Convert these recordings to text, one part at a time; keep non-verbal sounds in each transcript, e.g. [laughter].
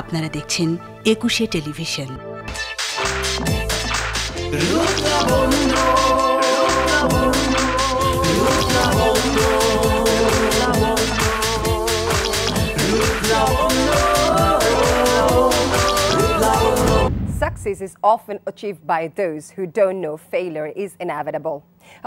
আপনারা দেখছেন Ekushey television Success is often achieved by those who don't know failure is inevitable.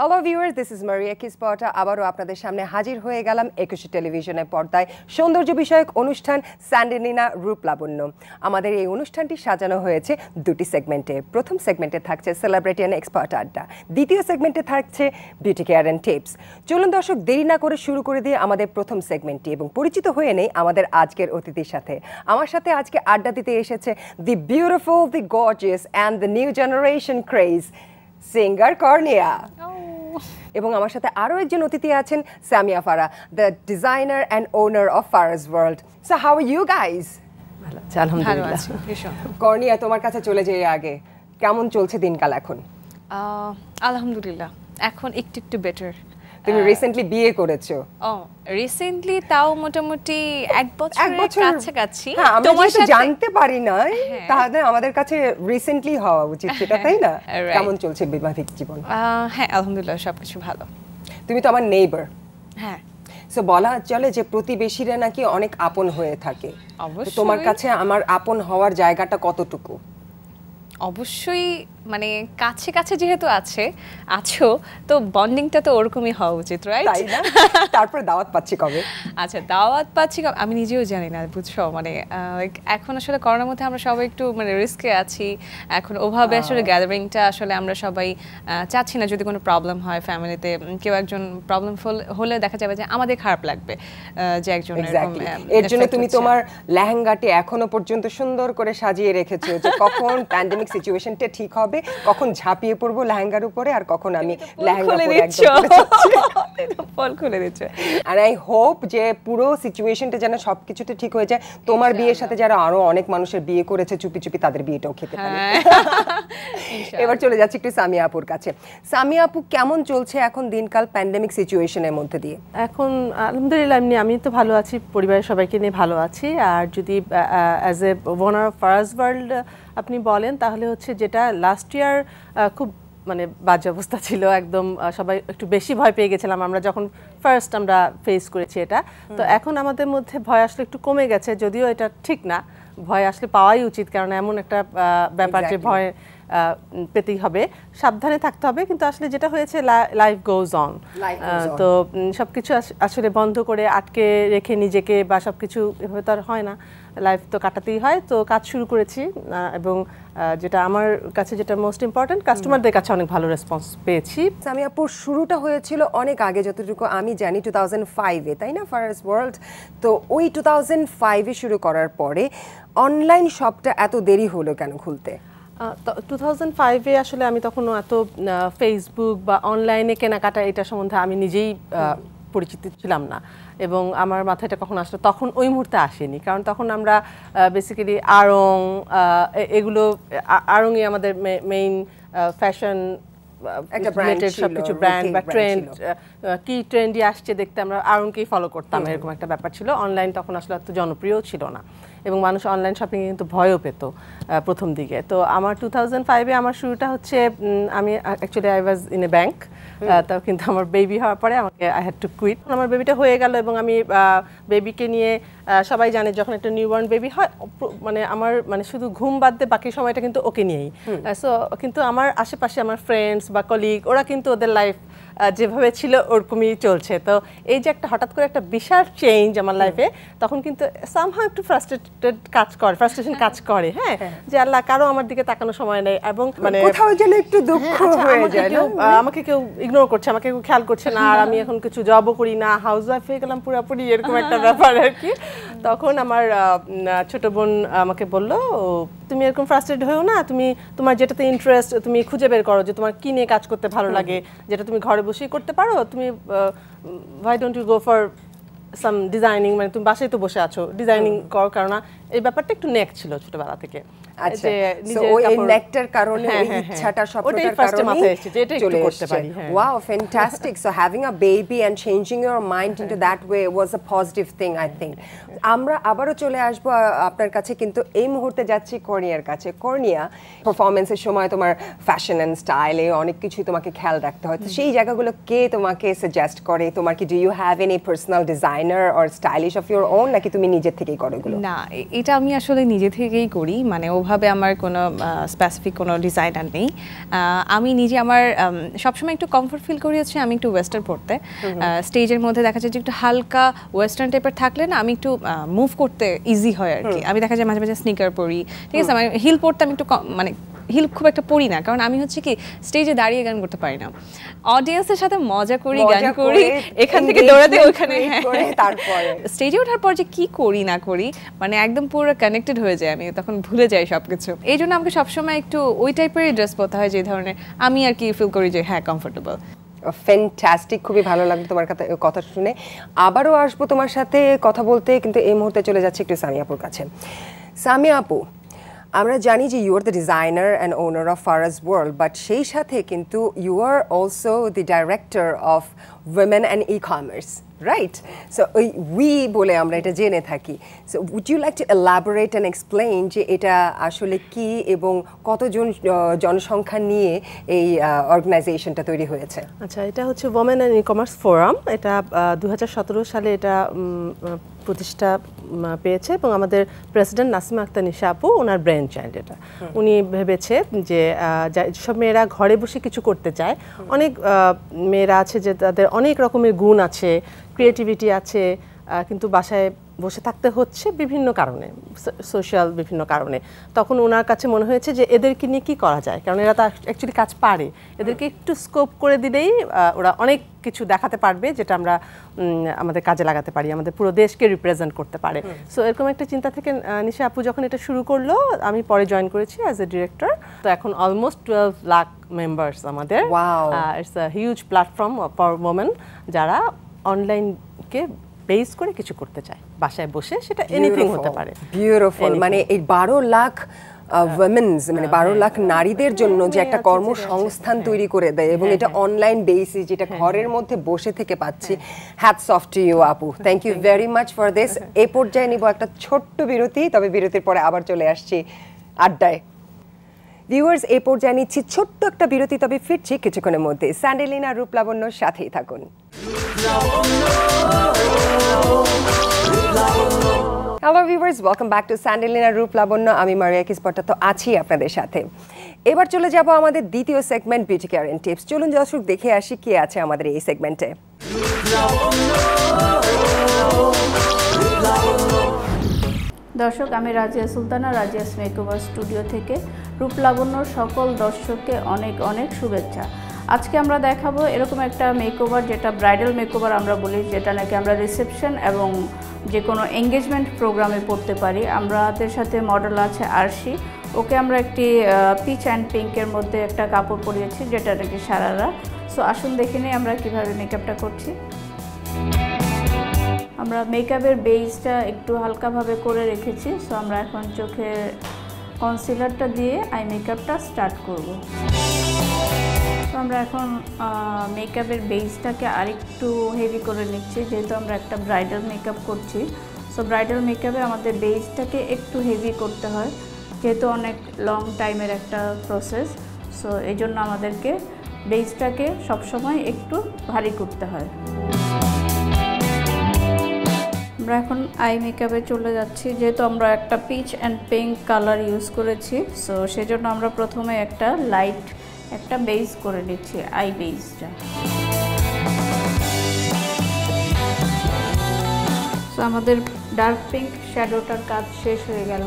Hello viewers this is Maria Kispotta আবারও আপনাদের সামনে হাজির হয়ে গেলাম একুশে টেলিভিশনের পর্দায়। সৌন্দর্য বিষয়ক অনুষ্ঠান স্যান্ডেলিনা রূপ লাবণ্য আমাদের এই অনুষ্ঠানটি সাজানো হয়েছে দুটি সেগমেন্টে। প্রথম সেগমেন্টে থাকছে সেলিব্রিটি অ্যান্ড এক্সপার্ট আড্ডা দ্বিতীয় সেগমেন্টে থাকছে বিউটি কেয়ার অ্যান্ড টিপস চলুন দর্শক, দেরি না করে শুরু করে দিয়ে আমাদের প্রথম সেগমেন্টটি এবং পরিচিত হয়ে নেই আমাদের আজকের অতিথির সাথে। আমার সাথে আজকে আড্ডা দিতে এসেছে the beautiful the gorgeous and the new generation craze singer Kornia. এবং আমার সাথে আরও একজন অতিথি আছেন Samia Farah the designer and owner of Faraz world so how are you guys ভালো আছি, আলহামদুলিল্লাহ। কর্নিয়া তোমার কাছে চলে যাই আগে কেমন চলছে দিনকাল এখন? আহ, আলহামদুলিল্লাহ এখন একটু একটু বেটার তুমি রিসেন্টলি বিয়ে করেছ। ও রিসেন্টলি তাও মোটামুটি এক বছর এক বছর। কাছাকাছি। হ্যাঁ আমরা সাথে জানতে পারি না হ্যাঁ। তাহলে আমাদের কাছে রিসেন্টলি হওয়া উচিত সেটা তাই না? [laughs] কেমন চলছে বিবাহিক জীবন? হ্যাঁ আলহামদুলিল্লাহ সবকিছু ভালো। তুমি তো আমার নেইবার হ্যাঁ। সো বলা চলে যে প্রতিবেশীরা নাকি অনেক আপন হয়ে থাকে। তো। তোমার কাছে আমার আপন হওয়ার জায়গাটা কতটুকু? অবশ্যই মানে কাছে কাছে যেহেতু আছে আছো তো বন্ডিংটা তো ওরকমই হওয়া উচিত রাইট তাই না? তারপরে দাওয়াত পাচ্ছি কবে? আচ্ছা দাওয়াত পাচ্ছি কব- আমি নিজেও জানি না বুঝছ? মানে এখন আসলে করোনার মধ্যে আমরা সবাই একটু মানে রিস্কে আছি। এখন ওভাবে আসলে গ্যাদারিংটা আসলে আমরা সবাই চাচ্ছি না যদি কোনো প্রবলেম হয় ফ্যামিলিতে কেউ একজন প্রবলেম হলে দেখা যাবে যে আমাদের খারাপ লাগবে যে একজন এর জন্য তুমি তোমার লেহেঙ্গাটি এখনও পর্যন্ত সুন্দর করে সাজিয়ে রেখেছো যে কখন [laughs] প্যান্ডেমিক সিচুয়েশনটা ঠিক হবে কখন ঝাঁপিয়ে পড়ব লেহেঙ্গার উপরে আর কখন আমি লেহেঙ্গা পরে। ফল খুলে দিচ্ছ। আর আই হোপ যে পুরো সিচুয়েশনটা যেন সবকিছুতে ঠিক হয়ে যায়। তোমার বিয়ের সাথে যারা আরও অনেক মানুষের বিয়ে করেছে চুপি চুপি তাদের বিয়েটাও খেতে পারে। হ্যাঁ। [laughs] এবার চলে যাচ্ছি একটু সামিয়া আপুর কাছে। সামিয়া আপু কেমন চলছে এখন দিনকাল প্যান্ডেমিক সিচুয়েশনের মধ্যে দিয়ে? এখন আলহামদুলিল্লাহ এমনি আমি তো ভালো আছি পরিবারের সবাইকে নিয়ে ভালো আছি। আর যদি as a owner of first world আপনি বলেন তাহলে হচ্ছে যেটা লাস্ট ইয়ার খুব মানে বাজে অবস্থা ছিল একদম সবাই একটু বেশি ভয় পেয়ে গেছিলাম আমরা যখন ফার্স্ট আমরা ফেস করেছি এটা। তো এখন আমাদের মধ্যে ভয় আসলে একটু কমে গেছে যদিও এটা ঠিক না। ভয় আসলে পাওয়াই উচিত কারণ এমন একটা ব্যাপার যে ভয় পেতেই হবে। সাবধানে থাকতে হবে কিন্তু আসলে যেটা হয়েছে লাইফ গোজ অন. তো উম, সবকিছু আস- আসলে বন্ধ করে আটকে রেখে নিজেকে বা সবকিছু এভাবে তো আর হয় না। লাইফ তো কাটাতেই হয়। তো কাজ শুরু করেছি এবং যেটা আমার কাছে যেটা মোস্ট ইম্পর্টেন্ট কাস্টমারদের কাছে অনেক ভালো রেসপন্স পেয়েছি। আমি আপুর শুরুটা হয়েছিল অনেক আগে যতটুকু আমি জানি টু থাউজেন্ড ফাইভে তাই না ফার্স্ট ওয়ার্ল্ড তো ওই টু থাউজেন্ড ফাইভে শুরু করার পরে অনলাইন শপটা এত দেরি হলো কেন খুলতে? টু থাউজেন্ড ফাইভে আসলে আমি তখনও এত ফেসবুক বা অনলাইনে কেনাকাটা এটা সম্বন্ধে আমি নিজেই পরিচিত ছিলাম না। এবং আমার মাথায় এটা কখন আসলো তখন ওই মুহূর্তে আসেনি। কারণ তখন আমরা বেসিক্যালি আরং এগুলো আড়ংই আমাদের মেইন ফ্যাশন সবকিছু ব্র্যান্ড বা ট্রেন্ড কি ট্রেন্ডই আসছে দেখতে আমরা আরনকেই ফলো করতাম এরকম একটা ব্যাপার ছিল। অনলাইন তখন আসলে এত জনপ্রিয় ছিল না। এবং মানুষ অনলাইন শপিং কিন্তু ভয়ও পেত প্রথম দিকে। তো আমার টু থাউজেন্ড ফাইভে আমার শুরুটা হচ্ছে আমি actually I was in a bank তাও কিন্তু আমার বেবি হওয়ার পরে আমাকে আই হ্যাড টু কুইট আমার বেবিটা হয়ে গেল এবং আমি বেবিকে নিয়ে সবাই জানে যখন একটা নিউবর্ন বেবি হয় মানে আমার মানে শুধু ঘুম বাদ দিয়ে বাকি সময়টা কিন্তু ওকে নিয়েই। সো কিন্তু আমার আশেপাশে আমার ফ্রেন্ডস বা কলিগ ওরা কিন্তু ওদের লাইফ যেভাবে ছিল ওরকমই চলছে। তো এই যে একটা হঠাৎ করে একটা বিশাল চেঞ্জ আমার লাইফে তখন কিন্তু সামহাও একটু ফ্রাস্ট্রেটেড কাজ করে ফ্রাস্ট্রেশন কাজ করে হ্যাঁ? যে আল্লাহ কারও আমার দিকে তাকানো সময় নেই এবং মানে কোথাও যেন একটু দুঃখ হ্যাঁ, আচ্ছা, হয়ে যায় আমাকে কেউ ইগনোর করছে আমাকে কেউ খেয়াল করছে না আর আমি এখন কিছু জবও করি না হাউস ওয়াইফ হয়ে গেলাম পুরোপুরি এরকম একটা ব্যাপার আর কি। তখন আমার ছোট বোন আমাকে বলল তুমি এরকম ফ্রাস্ট্রেটেড হয়েও না তুমি তোমার যেটাতে ইন্টারেস্ট তুমি খুঁজে বের করো যে তোমার কি নিয়ে কাজ করতে ভালো লাগে যেটা তুমি ঘরে বসেই করতে পারো তুমি ভাই don't you go for some designing মানে তুমি বাসায় তো বসে আছো ডিজাইনিং কর কারণ এই ব্যাপারটা একটু নেক ছিল ছোটোবেলা থেকে। আচ্ছা যে সো ওই নেকটার কারণে হ্যাঁ, ওই হ্যাঁ, হ্যাঁ। ইচ্ছাটা স্বপ্নটার এ কারণে মাথায় এসেছে যে এটা একটু করতে পারি, wow fantastic. So having a baby and changing your mind into that way was a positive thing i আমরা আবারও চলে আসব আপনার কাছে কিন্তু এই মুহূর্তে যাচ্ছি কর্নিয়ার কাছে। কর্নিয়া পারফরমেন্সের সময় তোমার ফ্যাশন অ্যান্ড স্টাইলে অনেক কিছুই তোমাকে খেয়াল রাখতে হয়। তো সেই জায়গাগুলো কে তোমাকে সাজেস্ট করে? তোমার কি do you have any personal designer or stylish of your own নাকি তুমি নিজের থেকেই করো এগুলো? না এটা আমি আসলে নিজে থেকেই করি। মানে ওভাবে আমার কোনো স্পেসিফিক কোনো ডিজাইনার নেই। আমি নিজে আমার সবসময় একটু কমফোর্ট ফিল করি হচ্ছে আমি একটু ওয়েস্টার্ন পড়তে স্টেজের মধ্যে দেখা যায় যে একটু হালকা ওয়েস্টার্ন টাইপের থাকলে না আমি একটু মুভ করতে ইজি হয় আর কি। আমি দেখা যায় মাঝে মাঝে স্নিকার পরি। ঠিক আছে? আমি হিল পড়তে আমি একটু কম- মানে হিল খুব একটা পড়ি না কারণ আমি হচ্ছে কি স্টেজে দাঁড়িয়ে গান করতে পারি না। অডিয়েন্সের সাথে মজা করি গান করি এখান থেকে দৌড়াতে ওখানে হ্যাঁ। তারপরে। স্টেজে ওঠার পর যে কি করি না করি মানে একদম পুরো কানেক্টেড হয়ে যায় আমি তখন ভুলে যাই সবকিছু। এই জন্য আমাকে সবসময় একটু ওই টাইপেরই ড্রেস পরতে হয় যে ধরনের আমি আর কি ফিল করি যে হ্যাঁ কমফোর্টেবল ফ্যান্টাস্টিক খুবই ভালো লাগল তোমার কথা কথা শুনে। আবারও আসব তোমার সাথে কথা বলতে কিন্তু এই মুহূর্তে চলে যাচ্ছে একটু সামিয়া আপুর কাছে। সামিয়া আপু আমরা জানি যে you are the designer and owner of Faraz world but সেই সাথে কিন্তু you are also the director of women and e commerce right so ওই উই বলে আমরা এটা জেনে থাকি। So would you like to elaborate and explain যে এটা আসলে কি এবং কতজন জনসংখ্যা নিয়ে এই অর্গানাইজেশনটা তৈরি হয়েছে? আচ্ছা এটা হচ্ছে women and e commerce forum এটা দু হাজার সতেরো সালে এটা প্রতিষ্ঠা পেয়েছে এবং আমাদের প্রেসিডেন্ট নাসিমা আক্তার নিশা আপু ওনার ব্রেন চাইল্ড এটা। উনি ভেবেছে যে সব মেয়েরা ঘরে বসে কিছু করতে চায়। অনেক মেয়েরা আছে যে তাদের অনেক রকমের গুণ আছে ক্রিয়েটিভিটি আছে কিন্তু বাসায় বসে থাকতে হচ্ছে বিভিন্ন কারণে সোশ্যাল বিভিন্ন কারণে। তখন ওনার কাছে মনে হয়েছে যে এদেরকে নিয়ে কি করা যায়? কারণ এরা তো অ্যাকচুয়ালি কাজ পারে। এদেরকে একটু স্কোপ করে দিলেই ওরা অনেক কিছু দেখাতে পারবে যেটা আমরা আমাদের কাজে লাগাতে পারি আমাদের পুরো দেশকে রিপ্রেজেন্ট করতে পারে। সো এরকম একটা চিন্তা থেকে নিশা আপু যখন এটা শুরু করল আমি পরে জয়েন করেছি অ্যাজ এ ডিরেক্টর তো এখন অলমোস্ট টুয়েলভ লাখ মেম্বার্স আমাদের। It's a huge platform for women যারা অনলাইনকে বেস করে কিছু করতে চায়। বাসায় বসে সেটা এনিথিং হতে পারে। বিউটিফুল মানে এই বারো লাখ উইমেন্স মানে বারো লাখ নারীদের জন্য যে একটা কর্মসংস্থান তৈরি করে দেয় এবং এটা অনলাইন বেসিস যেটা ঘরের মধ্যে বসে থেকে পাচ্ছি। হ্যাটস অফ টু ইউ আপু। Thank you very much for this এ পর্যায়ে নিব একটা ছোট্ট বিরতি তবে বিরতির পরে আবার চলে আসছি আড্ডায়। ভিউয়ার্স এ পর্যায়ে নিচ্ছি ছোট্ট একটা বিরতি তবে ফিরছি কিছুক্ষণের মধ্যে। স্যান্ডেলিনা রূপলাবণ্য সাথেই থাকুন। Hello viewers welcome back to Sandalina Rup Labonno আমি মারিয়া কিসপটা তো আছি আপনাদের সাথে। এবার চলে যাব আমাদের দ্বিতীয় segment beauty care and tips চলুন দর্শক, দেখে আসি কি আছে আমাদের এই সেগমেন্টে দর্শক, আমি রাজিয়া সুলতানা রাজিয়াস মেকওভার স্টুডিও থেকে। রূপলাবণ্যর সকল দর্শককে অনেক অনেক শুভেচ্ছা। আজকে আমরা দেখাবো এরকম একটা মেকওভার যেটা ব্রাইডাল মেকওভার আমরা বলি, যেটা নাকি আমরা রিসেপশন এবং যে কোনো এঙ্গেজমেন্ট প্রোগ্রামে পড়তে পারি। আমাদের সাথে মডেল আছে আরশি। ওকে আমরা একটি পিচ অ্যান্ড পিঙ্কের মধ্যে একটা কাপড় পরিয়েছি, যেটা নাকি সারারা। সো আসুন দেখে নিই আমরা কীভাবে মেকআপটা করছি। আমরা মেকআপের বেসটা একটু হালকাভাবে করে রেখেছি। সো আমরা এখন চোখের কনসিলারটা দিয়ে আই মেকআপটা স্টার্ট করব। আমরা এখন মেকআপের বেসটাকে আরেকটু হেভি করে নিচ্ছি, যেহেতু আমরা একটা ব্রাইডাল মেকআপ করছি। সো ব্রাইডাল মেকআপে আমাদের বেসটাকে একটু হেভি করতে হয়, যেহেতু অনেক লং টাইমের একটা প্রসেস সো এই জন্য আমাদেরকে বেসটাকে সবসময় একটু ভারী করতে হয়। আমরা এখন আই মেকআপে চলে যাচ্ছি, যেহেতু আমরা একটা peach and pink colour use করেছি। সো সেজন্য আমরা প্রথমে একটা লাইট একটা বেস করে নিচ্ছি আই বেসটা সো আমাদের ডার্ক পিঙ্ক শ্যাডোটার কাজ শেষ হয়ে গেল।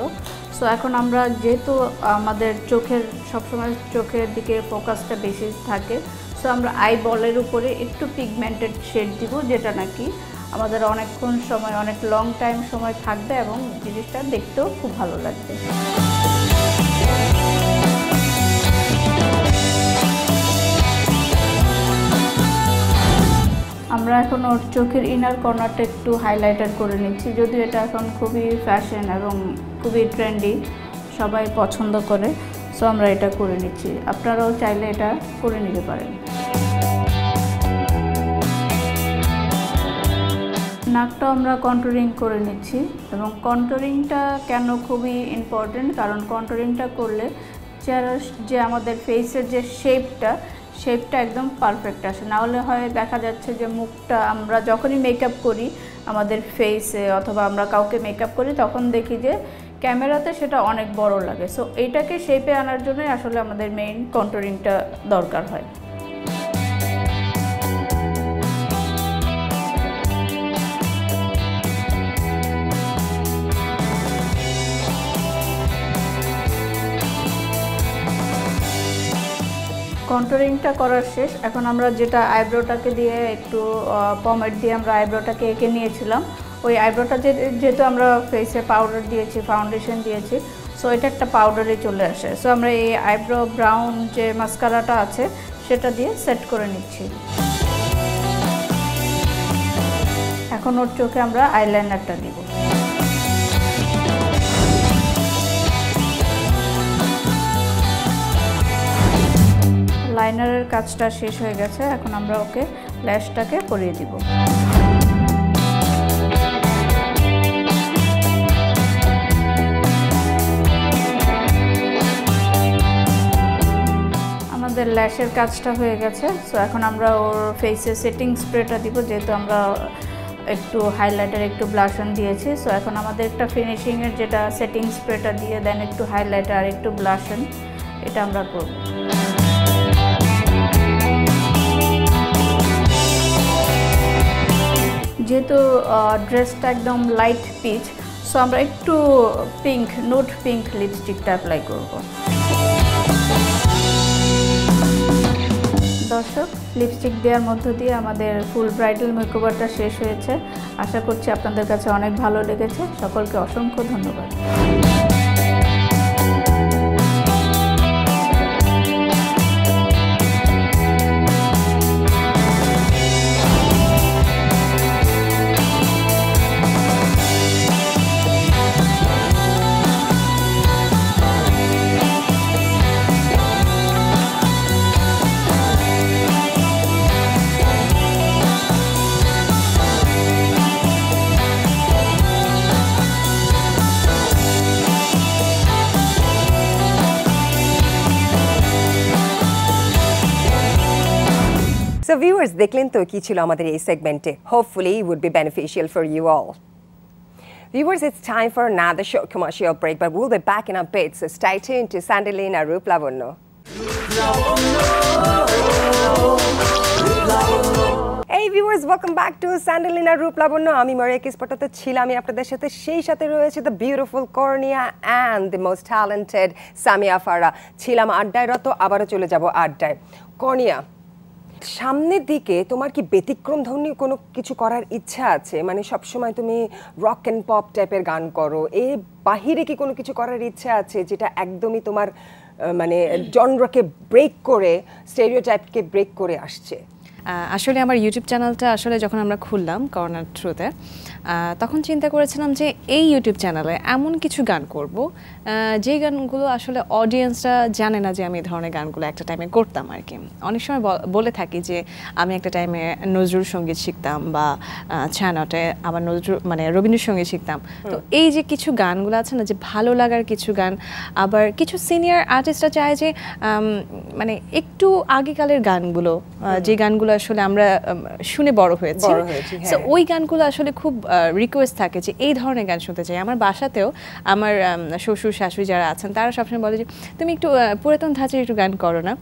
সো এখন আমরা যেহেতু আমাদের চোখের, সবসময় চোখের দিকে ফোকাসটা বেশি থাকে সো আমরা আই বলের উপরে একটু পিগমেন্টেড শেড দিব, যেটা নাকি আমাদের অনেকক্ষণ সময়, অনেক লং টাইম সময় থাকবে এবং জিনিসটা দেখতেও খুব ভালো লাগবে। আমরা এখন ওর চোখের ইনার কর্নারটা একটু হাইলাইটার করে নিচ্ছি, যদিও এটা এখন খুবই ফ্যাশন এবং খুবই ট্রেন্ডি সবাই পছন্দ করে সো আমরা এটা করে নিচ্ছি। আপনারাও চাইলে এটা করে নিতে পারেন। নাকটা আমরা কন্ট্রোলিং করে নিচ্ছি, এবং কন্ট্রোলিংটা কেন খুবই ইম্পর্টেন্ট কারণ কন্ট্রোলিংটা করলে চেহারার যে আমাদের ফেসের যে শেপটা শেপটা একদম পারফেক্ট আসে। নাহলে হয় দেখা যাচ্ছে যে মুখটা আমরা যখনই মেকআপ করি, আমাদের ফেসে অথবা আমরা কাউকে মেকআপ করি, তখন দেখি যে ক্যামেরাতে সেটা অনেক বড় লাগে। সো এটাকে শেপে আনার জন্যই আসলে আমাদের মেইন কন্ট্রোলিংটা দরকার হয়। কন্ট্রোলিংটা করার শেষ। এখন আমরা যেটা আইব্রোটাকে দিয়ে একটু পমেট দিয়ে আমরা আইব্রোটাকে এঁকে নিয়েছিলাম। ওই আইব্রোটা যেহেতু আমরা ফেসে পাউডার দিয়েছি ফাউন্ডেশন দিয়েছি সো এটা একটা পাউডারে চলে আসে। সো আমরা এই আইব্রো ব্রাউন যে মাস্কারাটা আছে, সেটা দিয়ে সেট করে নিচ্ছি। এখন ওর চোখে আমরা আইলাইনারটা দিব। লাইনারের কাজটা শেষ হয়ে গেছে, এখন আমরা ওকে ল্যাশটাকে পরিয়ে দিব। আমাদের ল্যাশের কাজটা হয়ে গেছে সো এখন আমরা ওর ফেসে সেটিং স্প্রেটা দিব, যেহেতু আমরা একটু হাইলাইটার একটু ব্লাশন দিয়েছি সো এখন আমাদের একটা ফিনিশিংয়ের যেটা সেটিং স্প্রেটা দিয়ে দেন একটু হাইলাইটার একটু ব্লাশন এটা আমরা করব। যেহেতু ড্রেসটা একদম লাইট পিচ সো আমরা একটু পিঙ্ক নোট পিঙ্ক লিপস্টিকটা অ্যাপ্লাই করব। দর্শক লিপস্টিক দেওয়ার মধ্য দিয়ে আমাদের ফুল ব্রাইডাল মেকওভারটা শেষ হয়েছে। আশা করছি আপনাদের কাছে অনেক ভালো লেগেছে। সকলকে অসংখ্য ধন্যবাদ। সো ভিউয়ার্স দেখলেন তো কি ছিল আমাদের এই সেগমেন্টে hopefully would be beneficial for you all Viewers, it's time for another short commercial break, but we'll be back in a bit, so stay tuned to Sandalina Rup Lavorno. এই viewers welcome back to Sandalina Rup Labonno আমি মারিয়া কিসপটাতে ছিলাম। আমি আপনাদের সাথে সেই সাথে রয়েছে the beautiful Kornia and the most talented Samia Farah ছিলাম আড্ডায় রত আবারও চলে যাব আড্ডায়। কর্নিয়া সামনের দিকে তোমার কি ব্যতিক্রম ধর্মী কোনো কিছু করার ইচ্ছা আছে? মানে সবসময় তুমি রক অ্যান্ড পপ টাইপের গান করো। এ বাহিরে কি কোনো কিছু করার ইচ্ছা আছে যেটা একদমই তোমার মানে জনরাকে ব্রেক করে স্টেরিও টাইপকে ব্রেক করে আসছে? আসলে আমার ইউটিউব চ্যানেলটা আসলে যখন আমরা খুললাম করোনার থ্রুতে তখন চিন্তা করেছিলাম যে এই ইউটিউব চ্যানেলে এমন কিছু গান করব যে গানগুলো আসলে অডিয়েন্সরা জানে না যে আমি এই ধরনের গানগুলো একটা টাইমে করতাম আর কি। অনেক সময় বলে থাকি যে আমি একটা টাইমে নজরুল সংগীত শিখতাম বা ছায়ানটে আবার নজরুল মানে রবীন্দ্রসঙ্গীত শিখতাম। তো এই যে কিছু গানগুলো আছে না যে ভালো লাগার কিছু গান আবার কিছু সিনিয়র আর্টিস্টরা চায় যে মানে একটু আগেকালের গানগুলো যে গানগুলো আসলে আমরা শুনে বড় হয়েছি। হ্যাঁ। ওই গানগুলো আসলে খুব রিকোয়েস্ট থাকে যে এই ধরনের গান শুনতে চাই। আমার বাসাতেও আমার শ্বশুর শাশুড়ি যারা আছেন তারা সবসময় বলে যে তুমি একটু পুরাতন ধাঁচের একটু গান করো না।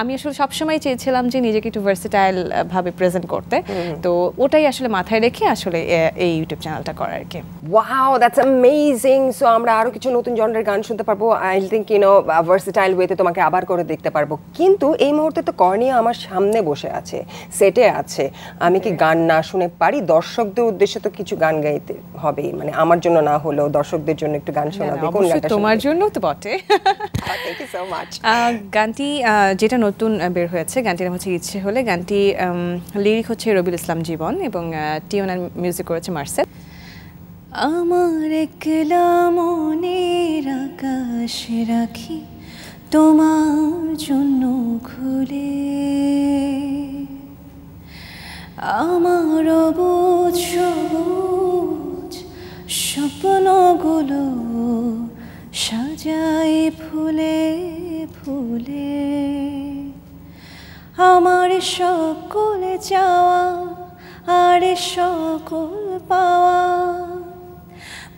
আমি আসলে সবসময় চেয়েছিলাম যে নিজেকে একটু ভার্সেটাইল ভাবে প্রেজেন্ট করতে। তো ওটাই আসলে মাথায় রেখে আসলে এই ইউটিউব চ্যানেলটা করা আর কি। ওয়াও দ্যাটস অ্যামেজিং সো আমরা আরও কিছু নতুন জনরের গান শুনতে পারব। I think you know versatile ওয়েতে তোমাকে আবার করে দেখতে পারব। কিন্তু এই মুহূর্তে তো কর্নিয়া আমার সামনে বসে আছে সেটে আছে। আমি কি গান না শুনে পারি? দর্শকদের উদ্দেশ্যে তো কিছু গান গাইতে হবে মানে আমার জন্য না হলেও দর্শকদের জন্য একটু গান শোনাবে। কোন গানটা তোমার জন্য তো বটে। থ্যাংক ইউ সো মাচ গানটি যেটা নতুন বের হয়েছে গানটির নাম হচ্ছে ইচ্ছে হলে। গানটি লিরিক হচ্ছে রবিউল ইসলাম জীবন এবং টিউন অ্যান্ড মিউজিক করেছে মার্সেল। আমার একলা মনের আকাশ রাখি তোমার জন্য খুলে। আমার অবুজ সবুজ স্বপ্নগুলো সাজাই ফুলে ফুলে। আমার সকল চাওয়া আর সকল পাওয়া,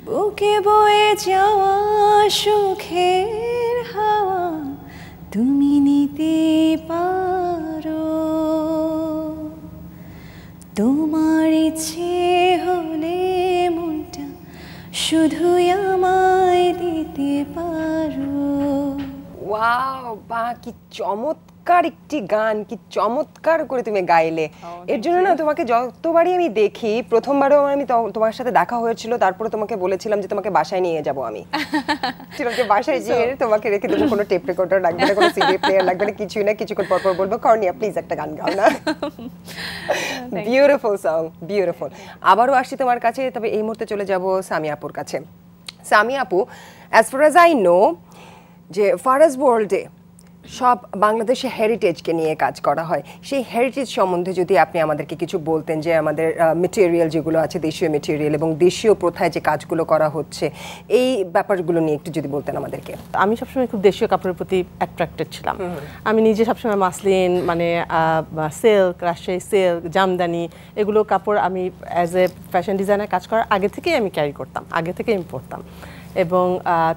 বুকে বয়ে যাওয়া সুখের হাওয়া তুমি নিতে পারো ইচ্ছে হলে মনটা শুধু আমায় দিতে পারো। ওয়াও বা কি চমৎকার। একটি গান কি চমৎকার করে তুমি গাইলে। এর জন্য না তোমাকে যতবারই আমি দেখি প্রথমবারও আমি তোমার সাথে দেখা হয়েছিল তারপরে তোমাকে বলেছিলাম যে তোমাকে বাসায় নিয়ে যাব আমি। [laughs] যে বাসায় যেয়ে তোমাকে রেখে দেবো কোনো টেপ রেকর্ডার লাগবে না কোনো সিডি প্লেয়ার লাগবে না কিছুই না কিছুক্ষণ পর পর বলব কর্নিয়া প্লিজ একটা গান গাও না। বিউটিফুল সং বিউটিফুল আবারও আসছি তোমার কাছে তবে এই মুহূর্তে চলে যাব সামি আপুর কাছে। সামি আপু as far as I know যে ফারাজ ওয়ার্ল্ডে সব বাংলাদেশে হেরিটেজকে নিয়ে কাজ করা হয়। সেই হেরিটেজ সম্বন্ধে যদি আপনি আমাদেরকে কিছু বলতেন যে আমাদের মেটেরিয়াল যেগুলো আছে দেশীয় মেটেরিয়াল এবং দেশীয় প্রথায় যে কাজগুলো করা হচ্ছে এই ব্যাপারগুলো নিয়ে একটু যদি বলতেন আমাদেরকে। আমি সবসময় খুব দেশীয় কাপড়ের প্রতি অ্যাট্রাক্টেড ছিলাম। আমি নিজে সবসময় মাসলিন মানে সিল্ক রাজশাহী সিল্ক জামদানি এগুলো কাপড় আমি অ্যাজ এ ফ্যাশন ডিজাইনার কাজ করার আগে থেকেই আমি ক্যারি করতাম আগে থেকে আমি পরতাম। এবং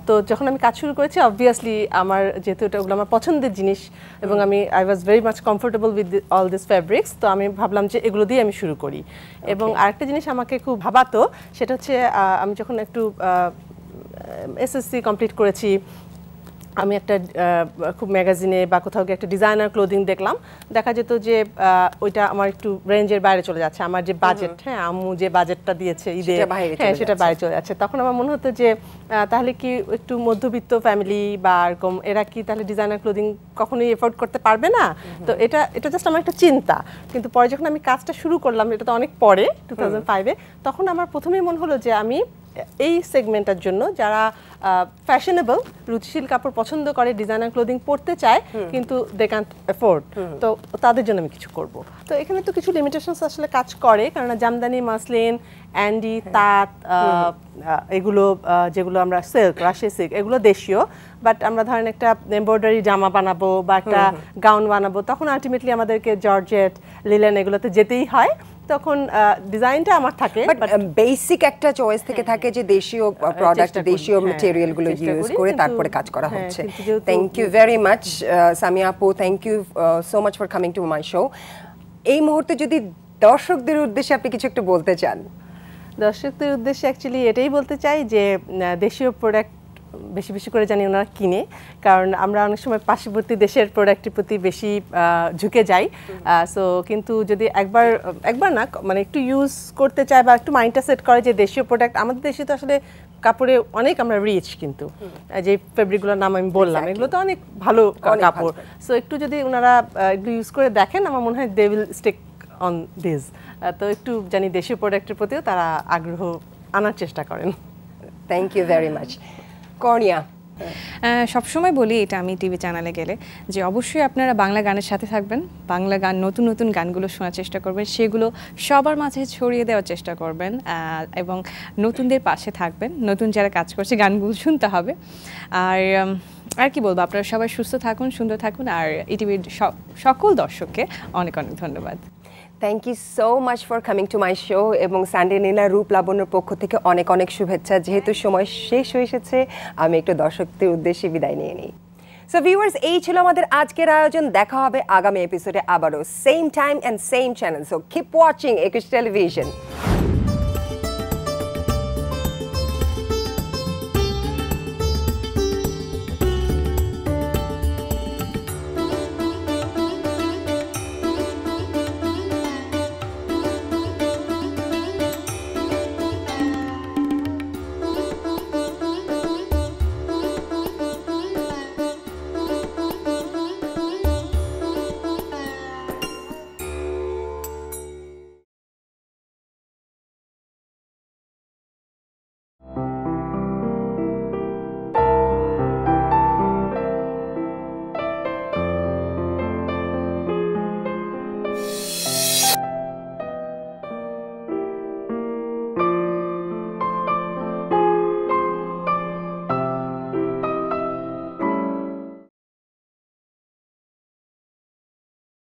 তো যখন আমি কাজ শুরু করেছি অবভিয়াসলি আমার যেহেতু এটা ওগুলো আমার পছন্দের জিনিস এবং আমি I was very much comfortable with all this fabrics তো আমি ভাবলাম যে এগুলো দিয়ে আমি শুরু করি। এবং আরেকটা জিনিস আমাকে খুব ভাবাতো সেটা হচ্ছে আমি যখন একটু এসএসসি কমপ্লিট করেছি আমি একটা খুব ম্যাগাজিনে বা কোথাও গিয়ে একটা ডিজাইনার ক্লোদিং দেখলাম। দেখা যেত যে ওইটা আমার একটু রেঞ্জের বাইরে চলে যাচ্ছে। আমার যে বাজেট হ্যাঁ আম্মু যে বাজেটটা দিয়েছে ঈদে সেটা হ্যাঁ সেটা বাইরে চলে যাচ্ছে। তখন আমার মনে হতো যে তাহলে কি একটু মধ্যবিত্ত ফ্যামিলি বা এরকম এরা কি তাহলে ডিজাইনার ক্লোদিং কখনোই এফোর্ড করতে পারবে না? তো এটা এটা জাস্ট আমার একটা চিন্তা। কিন্তু পরে যখন আমি কাজটা শুরু করলাম এটা তো অনেক পরে টু থাউজেন্ড ফাইভে তখন আমার প্রথমেই মনে হলো যে আমি এই সেগমেন্টের জন্য যারা ফ্যাশনেবল রুচিশীল কাপড় পছন্দ করে ডিজাইনার ক্লোদিং পরতে চায় কিন্তু দে ক্যান্ট এফোর্ড তো তাদের জন্য আমি কিছু করব। তো এখানে তো কিছু লিমিটেশনস আসলে কাজ করে কারণ জামদানি মাসলিন অ্যান্ডি তাঁত এগুলো যেগুলো আমরা সিল্ক রাশি সিল্ক এগুলো দেশীয় বাট আমরা ধরেন একটা এমব্রয়ডারি জামা বানাবো বা একটা গাউন বানাবো তখন আলটিমেটলি আমাদেরকে জর্জেট লিলেন এগুলোতে যেতেই হয়। তখন ডিজাইনটা আমার থাকে বাট বেসিক একটা চয়েস থেকে থাকে যে দেশীয় প্রোডাক্ট দেশীয় হ্যাঁ, মেটেরিয়ালগুলো ইউজ করে তারপরে কাজ করা হ্যাঁ, হচ্ছে। Thank you very much Samia আপু thank you so much for coming to my show এই মুহূর্তে যদি দর্শকদের উদ্দেশ্যে আপনি কিছু একটু বলতে চান। দর্শকদের উদ্দেশ্যে অ্যাকচুয়ালি এটাই বলতে চাই যে দেশীয় প্রোডাক্ট বেশি বেশি করে জানি ওনারা কিনে কারণ আমরা অনেক সময় পার্শ্ববর্তী দেশের প্রোডাক্টের প্রতি বেশি ঝুঁকে যাই। সো কিন্তু যদি একবার একবার না মানে একটু ইউজ করতে চায় বা একটু মাইন্ডটা সেট করে যে দেশীয় প্রোডাক্ট আমাদের দেশে তো আসলে কাপড়ে অনেক আমরা রিচ কিন্তু। যে ফেব্রিকগুলোর নাম আমি বললাম এগুলো তো অনেক ভালো। কাপড়। সো একটু যদি ওনারা এগুলো ইউজ করে দেখেন আমার মনে হয় they will stake on this তো একটু জানি দেশীয় প্রোডাক্টের প্রতিও তারা আগ্রহ আনার চেষ্টা করেন। থ্যাংক ইউ ভেরি মাচ কর্নিয়া সব সবসময় বলি এটা আমি টিভি চ্যানেলে গেলে যে অবশ্যই আপনারা বাংলা গানের সাথে থাকবেন, বাংলা গান, নতুন নতুন গানগুলো শোনার চেষ্টা করবেন, সেগুলো সবার মাঝে ছড়িয়ে দেওয়ার চেষ্টা করবেন এবং নতুনদের পাশে থাকবেন, নতুন যারা কাজ করছে গানগুলো শুনতে হবে। আর আর কি বলব, আপনারা সবাই সুস্থ থাকুন, সুন্দর থাকুন, আর ইটিভির সকল দর্শককে অনেক অনেক ধন্যবাদ। Thank you so much for coming to my show এবং স্যান্ডে নীলা রূপ লাবণ্যর পক্ষ থেকে অনেক অনেক শুভেচ্ছা। যেহেতু সময় শেষ হয়ে এসেছে, আমি একটু দর্শকদের উদ্দেশ্যে বিদায় নিয়ে নিই। সো ভিউয়ার্স এই ছিল আমাদের আজকের আয়োজন। দেখা হবে আগামী এপিসোডে আবারও। Same time and same channel so keep watching একুশ টেলিভিশন